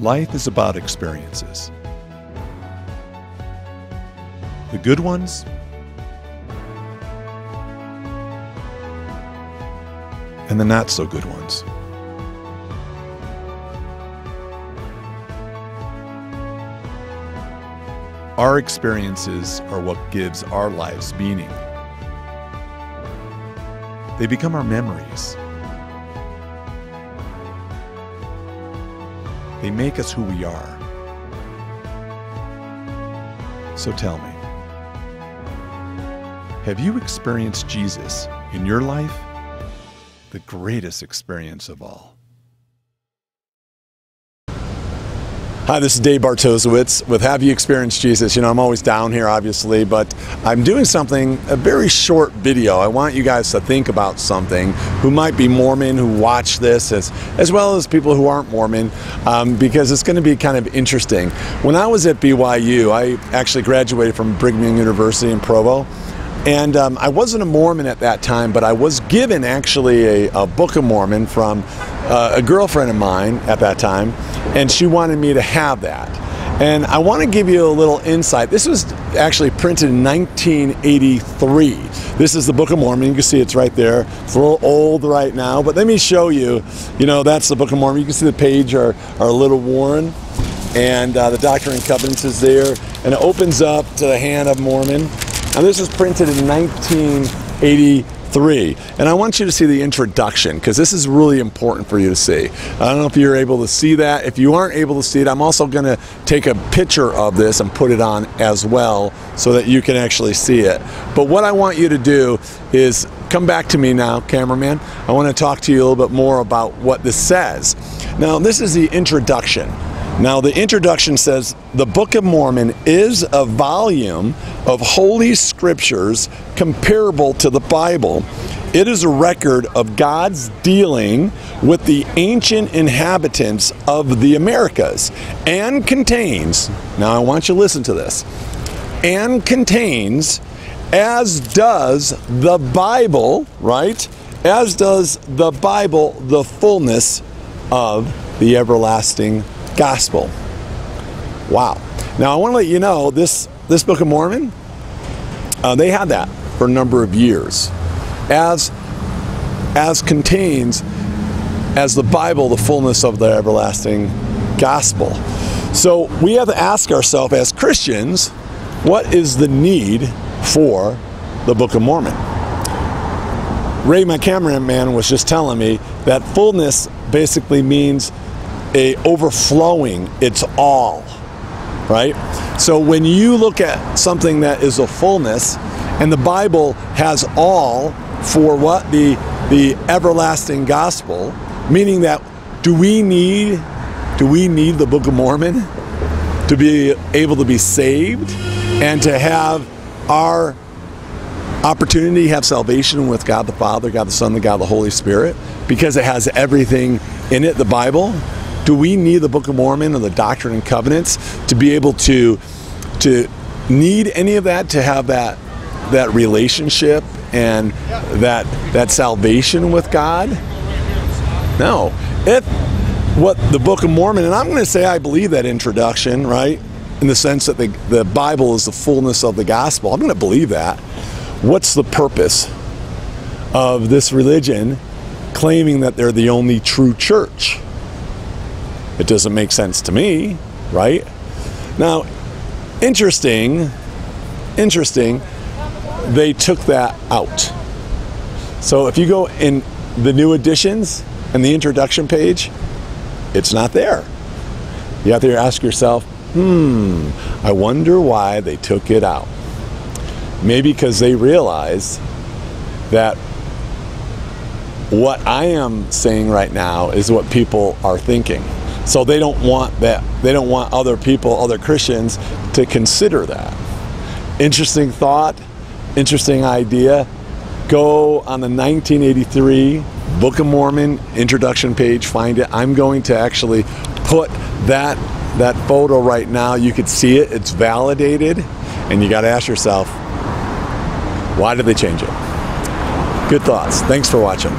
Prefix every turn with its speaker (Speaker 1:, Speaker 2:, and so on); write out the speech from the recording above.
Speaker 1: Life is about experiences. The good ones and the not so good ones. Our experiences are what gives our lives meaning. They become our memories. They make us who we are. So tell me, have you experienced Jesus in your life? The greatest experience of all.
Speaker 2: Hi, this is Dave Bartosiewicz with Have You Experienced Jesus? You know, I'm always down here, obviously, but I'm doing something, a very short video. I want you guys to think about something who might be Mormon, who watch this, as, as well as people who aren't Mormon, um, because it's going to be kind of interesting. When I was at BYU, I actually graduated from Brigham Young University in Provo. And um, I wasn't a Mormon at that time, but I was given actually a, a Book of Mormon from uh, a girlfriend of mine at that time, and she wanted me to have that. And I want to give you a little insight. This was actually printed in 1983. This is the Book of Mormon. You can see it's right there. It's a little old right now, but let me show you. You know, that's the Book of Mormon. You can see the page are, are a little worn, and uh, the Doctrine and Covenants is there, and it opens up to the Hand of Mormon. Now this was printed in 1983. And I want you to see the introduction because this is really important for you to see. I don't know if you're able to see that. If you aren't able to see it, I'm also going to take a picture of this and put it on as well so that you can actually see it. But what I want you to do is come back to me now, cameraman. I want to talk to you a little bit more about what this says. Now, this is the introduction. Now, the introduction says the Book of Mormon is a volume of holy scriptures comparable to the Bible. It is a record of God's dealing with the ancient inhabitants of the Americas and contains, now I want you to listen to this, and contains, as does the Bible, right? As does the Bible, the fullness of the everlasting gospel. Wow. Now I want to let you know this this Book of Mormon, uh, they had that for a number of years, as as contains as the Bible the fullness of the everlasting gospel. So we have to ask ourselves as Christians, what is the need for the Book of Mormon? Ray, my cameraman, was just telling me that fullness basically means a overflowing. It's all, right? So when you look at something that is a fullness, and the Bible has all for what the the everlasting gospel, meaning that do we need do we need the Book of Mormon to be able to be saved and to have our opportunity have salvation with God the Father, God the Son, the God the Holy Spirit because it has everything in it, the Bible? Do we need the Book of Mormon and the Doctrine and Covenants to be able to to need any of that to have that that relationship and that that salvation with God? No. If what the Book of Mormon, and I'm going to say I believe that introduction, right? In the sense that the, the Bible is the fullness of the gospel. I'm going to believe that. What's the purpose of this religion claiming that they're the only true church? It doesn't make sense to me, right? Now, interesting, interesting, they took that out. So if you go in the new editions and the introduction page, it's not there. You have to ask yourself, hmm, I wonder why they took it out. Maybe because they realize that what I am saying right now is what people are thinking. So they don't want that. They don't want other people, other Christians, to consider that. Interesting thought, interesting idea. Go on the 1983 Book of Mormon introduction page, find it. I'm going to actually put that that photo right now. You could see it. It's validated, and you got to ask yourself, why did they change it? Good thoughts. Thanks for watching.